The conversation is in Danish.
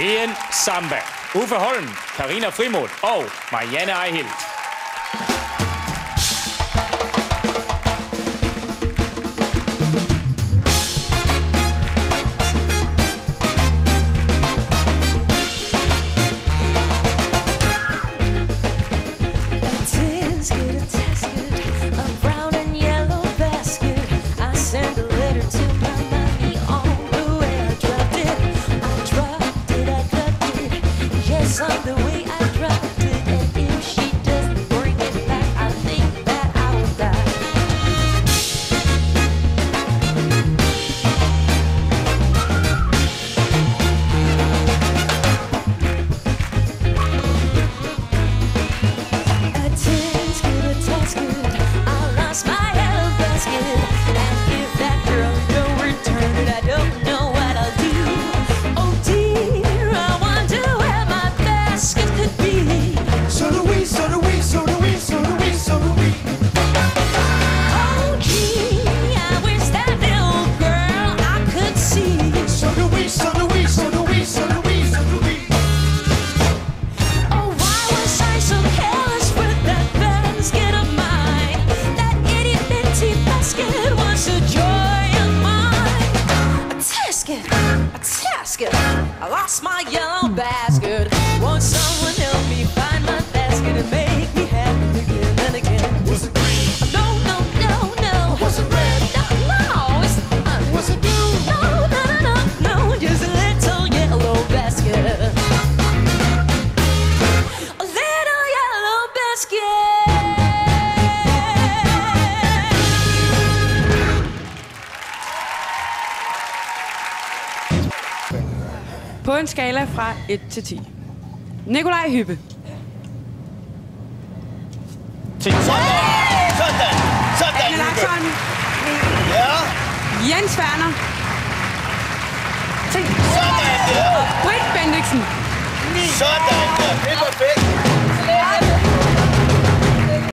Ian Samba. Uffe Holm, Karina Frimod og Marianne Ejhild. of the a. I lost my yellow basket. Won't someone help me find my basket and make me happy again and again? Was it green? No, no, no, no. Was it red? No, no, it's uh, Was it blue? no, no, no, no, no, just a little yellow basket. A little yellow basket. På en skala fra 1 til 10. Nikolaj Hyppe. Sådan! Sådan! Sådan, Anne. Larsson. Ja, Jens Werner. sådan der. Britt Bendiksen. Sådan